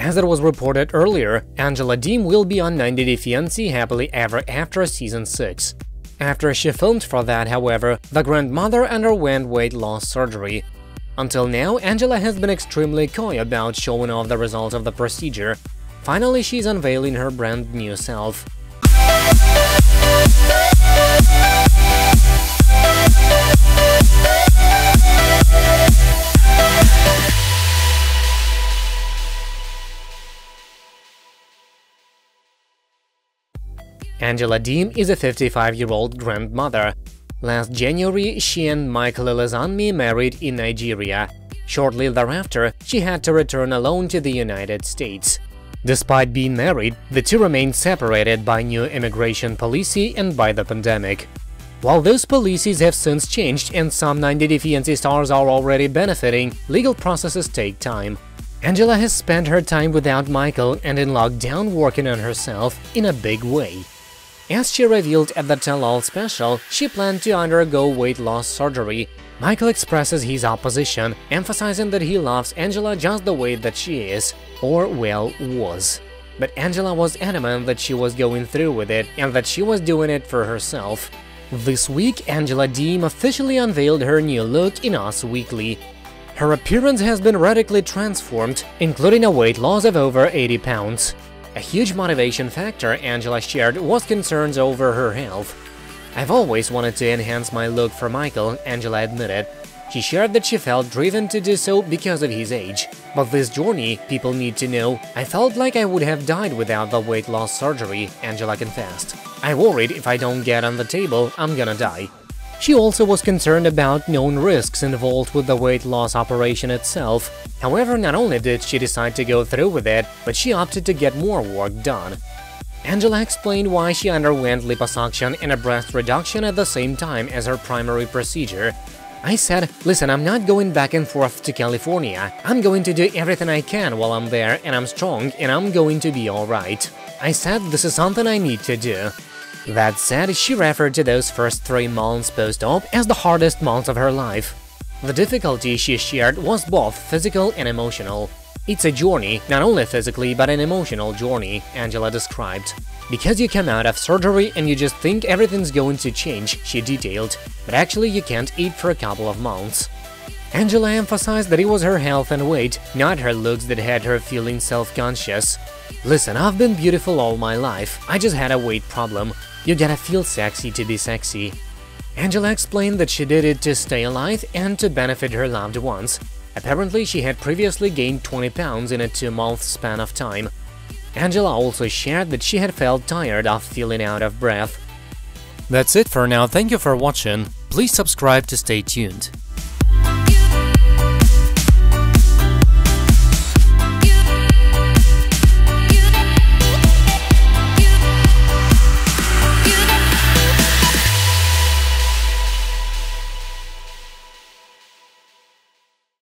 As it was reported earlier, Angela Deem will be on 90 Day Fiancé Happily Ever After Season 6. After she filmed for that, however, the grandmother underwent weight loss surgery. Until now, Angela has been extremely coy about showing off the results of the procedure. Finally, she's unveiling her brand new self. Angela Deem is a 55-year-old grandmother. Last January, she and Michael Ilesanmi married in Nigeria. Shortly thereafter, she had to return alone to the United States. Despite being married, the two remained separated by new immigration policy and by the pandemic. While those policies have since changed and some 90 Day Fiancé stars are already benefiting, legal processes take time. Angela has spent her time without Michael and in lockdown working on herself in a big way. As she revealed at the Tell All special, she planned to undergo weight loss surgery. Michael expresses his opposition, emphasizing that he loves Angela just the way that she is, or well, was. But Angela was adamant that she was going through with it and that she was doing it for herself. This week, Angela Deem officially unveiled her new look in Us Weekly. Her appearance has been radically transformed, including a weight loss of over 80 pounds. A huge motivation factor Angela shared was concerns over her health. I've always wanted to enhance my look for Michael, Angela admitted. She shared that she felt driven to do so because of his age. But this journey, people need to know, I felt like I would have died without the weight loss surgery, Angela confessed. I worried if I don't get on the table, I'm gonna die. She also was concerned about known risks involved with the weight loss operation itself. However, not only did she decide to go through with it, but she opted to get more work done. Angela explained why she underwent liposuction and a breast reduction at the same time as her primary procedure. I said, listen, I'm not going back and forth to California. I'm going to do everything I can while I'm there and I'm strong and I'm going to be alright. I said this is something I need to do. That said, she referred to those first three months post-op as the hardest months of her life. The difficulty she shared was both physical and emotional. It's a journey, not only physically but an emotional journey, Angela described. Because you come out of surgery and you just think everything's going to change, she detailed, but actually you can't eat for a couple of months. Angela emphasized that it was her health and weight, not her looks that had her feeling self-conscious. Listen, I've been beautiful all my life, I just had a weight problem. You gotta feel sexy to be sexy. Angela explained that she did it to stay alive and to benefit her loved ones. Apparently, she had previously gained 20 pounds in a two-month span of time. Angela also shared that she had felt tired of feeling out of breath. That's it for now, thank you for watching, please subscribe to stay tuned.